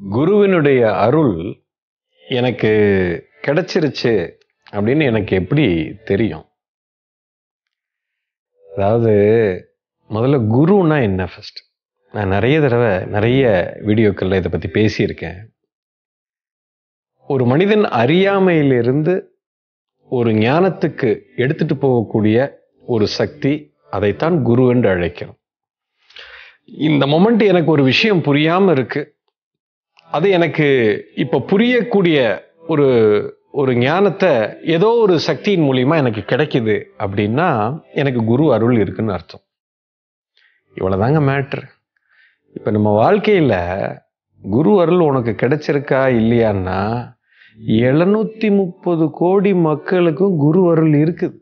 குருவினுடைய அருள் எனக்கு கிடைச்சிருச்சு அப்படின்னு எனக்கு எப்படி தெரியும்? அதாவது முதல்ல குருன்னா என்ன ஃபஸ்ட் நான் நிறைய தடவை நிறைய வீடியோக்களில் இதை பற்றி பேசியிருக்கேன். ஒரு மனிதன் அறியாமையிலிருந்து ஒரு ஞானத்துக்கு எடுத்துட்டு போகக்கூடிய ஒரு சக்தி அதைத்தான் குரு என்று அழைக்கிறோம். இந்த மொமெண்ட் எனக்கு ஒரு விஷயம் புரியாமல் இருக்குது அது எனக்கு இப்போ புரியக்கூடிய ஒரு ஒரு ஞானத்தை ஏதோ ஒரு சக்தியின் மூலியமா எனக்கு கிடைக்குது அப்படின்னா எனக்கு குரு அருள் இருக்குன்னு அர்த்தம். இவ்வளோதாங்க மேட்ரு இப்போ நம்ம வாழ்க்கையில் குரு அருள் உனக்கு கிடைச்சிருக்கா இல்லையான்னா எழுநூத்தி முப்பது கோடி மக்களுக்கும் குரு அருள் இருக்குது.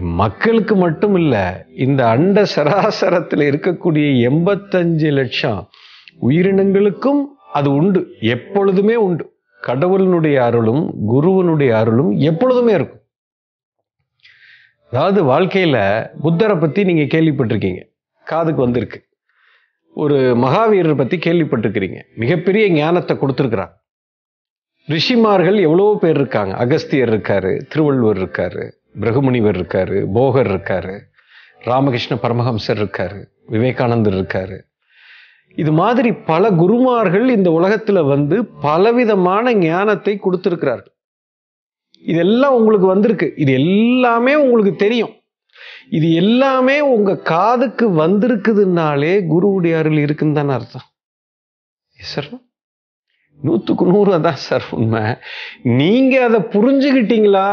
மக்களுக்கு மட்டும் இல்லை இந்த அண்ட சராசரத்தில் இருக்கக்கூடிய எண்பத்தஞ்சு லட்சம் உயிரினங்களுக்கும் அது உண்டு எப்பொழுதுமே உண்டு. கடவுளினுடைய அருளும் குருவனுடைய அருளும் எப்பொழுதுமே இருக்கும். அதாவது வாழ்க்கையில் புத்தரை பற்றி நீங்கள் கேள்விப்பட்டிருக்கீங்க காதுக்கு வந்திருக்கு. ஒரு மகாவீரர் பற்றி கேள்விப்பட்டிருக்கிறீங்க மிகப்பெரிய ஞானத்தை கொடுத்துருக்குறாங்க ரிஷிமார்கள் எவ்வளவோ பேர் இருக்காங்க அகஸ்தியர் இருக்கார் திருவள்ளுவர் இருக்கார் பிரகுமுனிவர் இருக்கார் போகர் இருக்கார் ராமகிருஷ்ண பரமஹம்சர் இருக்கார் விவேகானந்தர் இருக்கார். இது மாதிரி பல குருமார்கள் இந்த உலகத்தில் வந்து பலவிதமான ஞானத்தை கொடுத்துருக்கிறார்கள். இதெல்லாம் உங்களுக்கு வந்திருக்கு. இது எல்லாமே உங்களுக்கு தெரியும். இது எல்லாமே உங்க காதுக்கு வந்திருக்குதுனாலே குருவுடைய அருள் இருக்குன்னு தானே அர்த்தம். சார் நூற்றுக்கு நூறு அதான் சார் உண்மை. நீங்கள் அதை புரிஞ்சுக்கிட்டீங்களா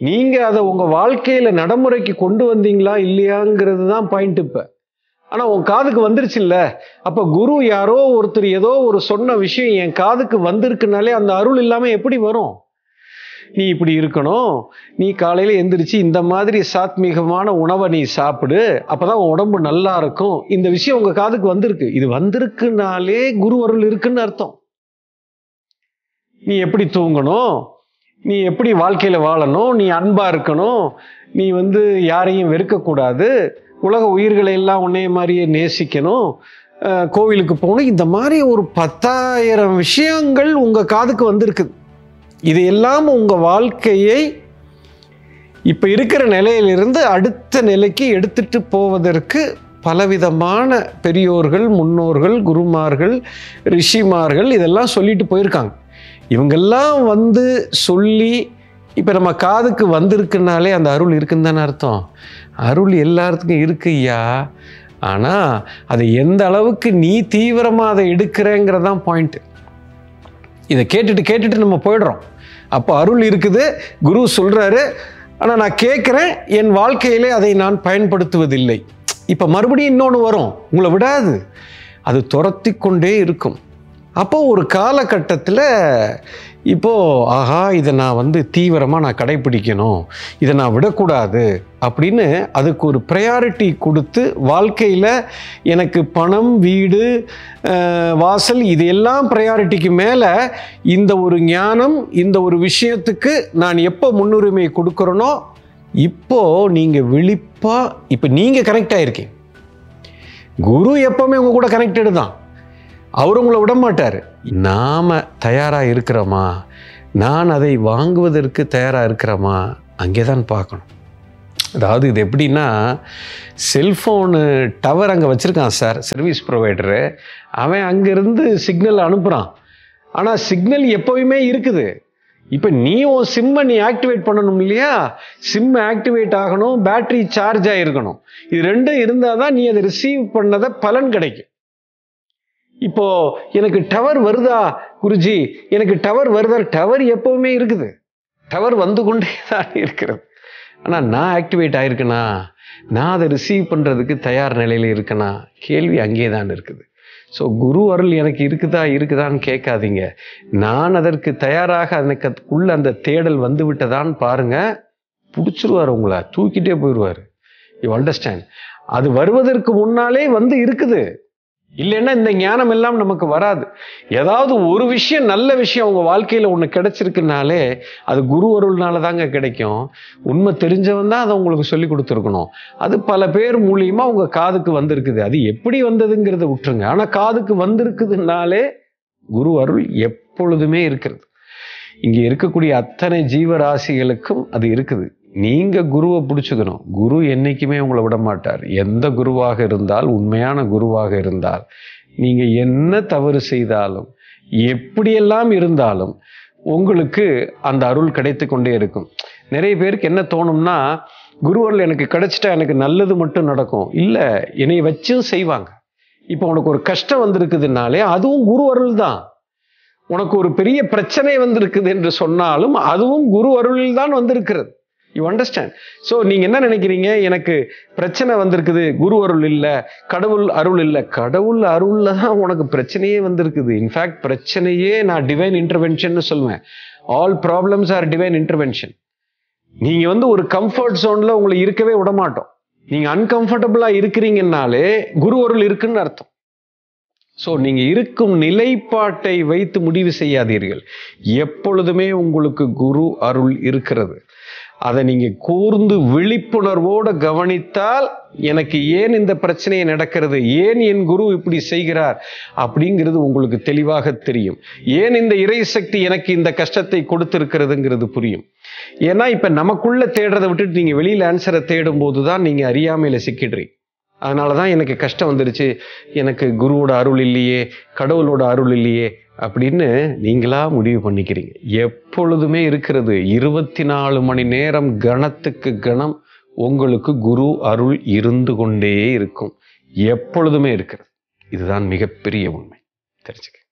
நீங்கள் அதை உங்கள் வாழ்க்கையில் நடைமுறைக்கு கொண்டு வந்தீங்களா? இல்லையாங்கிறது தான் பாயிண்ட் இப்போ. ஆனால் உன் காதுக்கு வந்துருச்சு அப்போ குரு யாரோ ஒருத்தர் ஏதோ ஒரு சொன்ன விஷயம் என் காதுக்கு வந்திருக்குனாலே அந்த அருள் இல்லாமல் எப்படி வரும்? நீ இப்படி இருக்கணும். நீ காலையில் எந்திரிச்சு இந்த மாதிரி சாத்மீகமான உணவை நீ சாப்பிடு. அப்பதான் உன் உடம்பு நல்லா இருக்கும். இந்த விஷயம் உங்கள் காதுக்கு வந்திருக்கு. இது வந்திருக்குனாலே குரு அருள் இருக்குன்னு அர்த்தம். நீ எப்படி தூங்கணும்? நீ எப்படி வாழ்க்கையில் வாழணும்? நீ அன்பாக இருக்கணும்? நீ வந்து யாரையும் வெறுக்கக்கூடாது. உலக உயிர்களை எல்லாம் உன்னைய மாதிரியே நேசிக்கணும். கோவிலுக்கு போகணும். இந்த மாதிரி ஒரு பத்தாயிரம் விஷயங்கள் உங்கள் காதுக்கு வந்திருக்குது இது எல்லாம் உங்கள் வாழ்க்கையை இப்போ இருக்கிற நிலையிலிருந்து அடுத்த நிலைக்கு எடுத்துட்டு போவதற்கு பலவிதமான பெரியோர்கள் முன்னோர்கள் குருமார்கள் ரிஷிமார்கள் இதெல்லாம் சொல்லிட்டு போயிருக்காங்க. இவங்கெல்லாம் வந்து சொல்லி இப்போ நம்ம காதுக்கு வந்திருக்குனாலே அந்த அருள் இருக்குன்னு தானே அர்த்தம். அருள் எல்லாத்துக்கும் இருக்கு ஐயா. ஆனால் அதை எந்த அளவுக்கு நீ தீவிரமாக அதை எடுக்கிறேங்கிறதான் பாயிண்ட்டு இதை கேட்டுட்டு கேட்டுட்டு நம்ம போயிடுறோம். அப்போ அருள் இருக்குது குரு சொல்கிறாரு ஆனால் நான் கேட்குறேன் என் வாழ்க்கையிலே அதை நான் பயன்படுத்துவதில்லை. இப்போ மறுபடியும் இன்னொன்று வரும். உங்களை விடாது. அது துரத்தி கொண்டே இருக்கும். அப்போ ஒரு காலகட்டத்தில் இப்போது ஆஹா இதை நான் வந்து தீவிரமாக நான் கடைப்பிடிக்கணும் இதை நான் விடக்கூடாது. அப்படின்னு அதுக்கு ஒரு ப்ரையாரிட்டி கொடுத்து வாழ்க்கையில் எனக்கு பணம் வீடு வாசல் இது எல்லாம் ப்ரையாரிட்டிக்கு மேலே இந்த ஒரு ஞானம் இந்த ஒரு விஷயத்துக்கு நான் எப்போ முன்னுரிமை கொடுக்குறேனோ இப்போது நீங்கள் விழிப்பாக இப்போ நீங்கள் கனெக்ட் ஆகிருக்கீங்க குரு எப்போவுமே உங்க கூட கனெக்டடு தான். அவர் உங்களை விட மாட்டார். நாம தயாராக இருக்கிறோமா? நான் அதை வாங்குவதற்கு தயாராக இருக்கிறோமா? அங்கே தான் பார்க்கணும். அதாவது இது எப்படின்னா செல்ஃபோனு டவர் அங்கே வச்சுருக்கான் சார் சர்வீஸ் ப்ரொவைடரு. அவன் அங்கேருந்து சிக்னல் அனுப்புகிறான் ஆனால் சிக்னல் எப்போவுமே இருக்குது. இப்போ நீ உன் சிம்மை நீ ஆக்டிவேட் பண்ணணும் இல்லையா? சிம் ஆக்டிவேட் ஆகணும் பேட்டரி சார்ஜ் ஆகிருக்கணும் இது ரெண்டும் இருந்தால் தான் நீ அதை ரிசீவ் பண்ணதை பலன் கிடைக்கும். இப்போ எனக்கு டவர் வருதா குருஜி? எனக்கு டவர் வருதா டவர் எப்பவுமே இருக்குது. டவர் வந்து கொண்டே தான் இருக்கிறது. ஆனால் நான் ஆக்டிவேட் ஆயிருக்கேனா? நான் அதை ரிசீவ் பண்ணுறதுக்கு தயார் நிலையில் இருக்கேனா? கேள்வி அங்கே தான் இருக்குது. ஸோ குரு அருள் எனக்கு இருக்குதா இருக்குதான்னு கேட்காதீங்க. நான் அதற்கு தயாராக எனக்கு அந்த தேடல் வந்து விட்டதான்னு பாருங்க. பிடிச்சிருவார் உங்களை. தூக்கிட்டே போயிடுவார். யூ அண்டர்ஸ்டாண்ட் அது வருவதற்கு முன்னாலே வந்து இருக்குது. இல்லைன்னா இந்த ஞானம் எல்லாம் நமக்கு வராது. ஏதாவது ஒரு விஷயம் நல்ல விஷயம் அவங்க வாழ்க்கையில் ஒன்று கிடைச்சிருக்குனாலே அது குரு அருள்னால தாங்க கிடைக்கும். உண்மை தெரிஞ்சவன் தான் அதை உங்களுக்கு சொல்லி கொடுத்துருக்கணும். அது பல பேர் மூலியமா உங்க காதுக்கு வந்திருக்குது. அது எப்படி வந்ததுங்கிறத விட்டுருங்க. ஆனால் காதுக்கு வந்திருக்குதுனாலே குரு அருள் எப்பொழுதுமே இருக்கிறது. இங்கே இருக்கக்கூடிய அத்தனை ஜீவராசிகளுக்கும் அது இருக்குது. நீங்கள் குருவை பிடிச்சிக்கணும். குரு என்னைக்குமே உங்களை விட மாட்டார் எந்த குருவாக இருந்தால் உண்மையான குருவாக இருந்தால் நீங்கள் என்ன தவறு செய்தாலும் எப்படியெல்லாம் இருந்தாலும் உங்களுக்கு அந்த அருள் கிடைத்து கொண்டே இருக்கும். நிறைய பேருக்கு என்ன தோணும்னா குருவருள் எனக்கு கிடைச்சிட்டா எனக்கு நல்லது மட்டும் நடக்கும். இல்லை என்னை வச்சும் செய்வாங்க. இப்போ உனக்கு ஒரு கஷ்டம் வந்திருக்குதுனாலே அதுவும் குரு அருள் தான். உனக்கு ஒரு பெரிய பிரச்சனை வந்திருக்குது என்று சொன்னாலும் அதுவும் குரு அருளில் தான் வந்திருக்கிறது. யூ அண்டர்ஸ்டாண்ட் ஸோ நீங்கள் என்ன நினைக்கிறீங்க? எனக்கு பிரச்சனை வந்திருக்குது. குரு அருள் இல்லை கடவுள் அருள் இல்லை. கடவுள் அருளில் தான் உனக்கு பிரச்சனையே வந்திருக்குது. இன்ஃபேக்ட் பிரச்சனையே நான் டிவைன் இன்டர்வென்ஷன் சொல்லுவேன் all problems are divine intervention நீங்கள் வந்து ஒரு கம்ஃபர்ட் ஜோனில் உங்களை இருக்கவே விட மாட்டோம். நீங்கள் அன்கம்ஃபர்டபுளா இருக்கிறீங்கன்னாலே குரு அருள் இருக்குன்னு அர்த்தம். ஸோ நீங்கள் இருக்கும் நிலைப்பாட்டை வைத்து முடிவு செய்யாதீர்கள். எப்பொழுதுமே உங்களுக்கு குரு அருள் இருக்கிறது. அதை நீங்கள் கூர்ந்து விழிப்புணர்வோடு கவனித்தால் எனக்கு ஏன் இந்த பிரச்சனையை நடக்கிறது? ஏன் என் குரு இப்படி செய்கிறார்? அப்படிங்கிறது உங்களுக்கு தெளிவாக தெரியும். ஏன் இந்த இறை சக்தி எனக்கு இந்த கஷ்டத்தை கொடுத்திருக்கிறதுங்கிறது புரியும். ஏன்னா இப்போ நமக்குள்ளே தேடுறதை விட்டுட்டு நீங்கள் வெளியில் ஆன்சரை தேடும் போது தான் நீங்கள் அறியாமையில் சிக்கிடுறீங்க. அதனால தான் எனக்கு கஷ்டம் வந்துருச்சு. எனக்கு குருவோட அருள் இல்லையே கடவுளோட அருள் இல்லையே அப்படின்னு நீங்களா முடிவு பண்ணிக்கிறீங்க. எப்பொழுதுமே இருக்கிறது இருபத்தி நாலு மணி நேரம் கணத்துக்கு கணம் உங்களுக்கு குரு அருள் இருந்து கொண்டே இருக்கும். எப்பொழுதுமே இருக்கிறது. இதுதான் மிகப்பெரிய உண்மை. தெரிஞ்சுக்க.